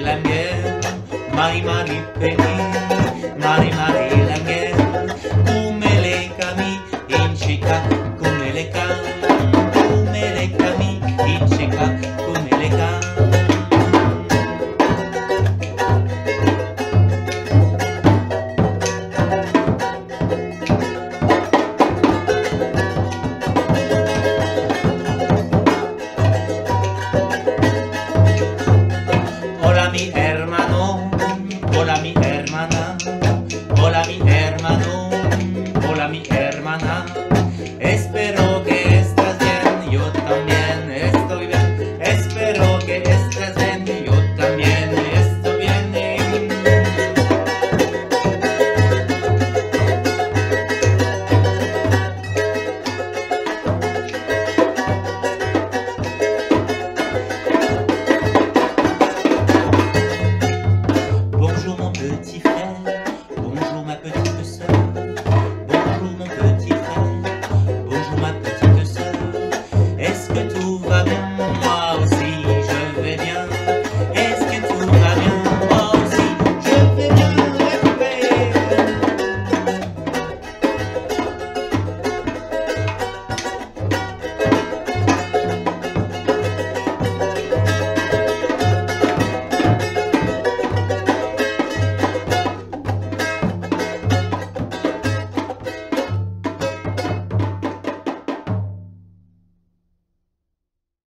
la miel, mari, mari, vení, mari, mari. Navidad.